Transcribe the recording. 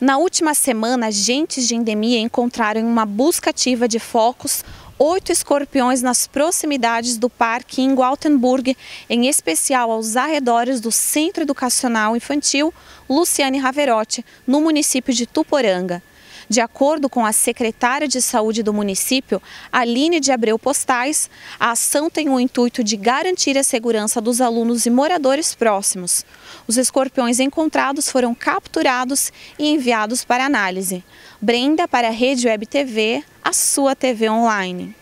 Na última semana, agentes de endemia encontraram em uma busca ativa de focos oito escorpiões nas proximidades do parque em Gualtenburg, em especial aos arredores do Centro Educacional Infantil Luciane Raverotti, no município de Tuporanga. De acordo com a secretária de saúde do município, Aline de Abreu Postais, a ação tem o intuito de garantir a segurança dos alunos e moradores próximos. Os escorpiões encontrados foram capturados e enviados para análise. Brenda para a Rede Web TV, a sua TV online.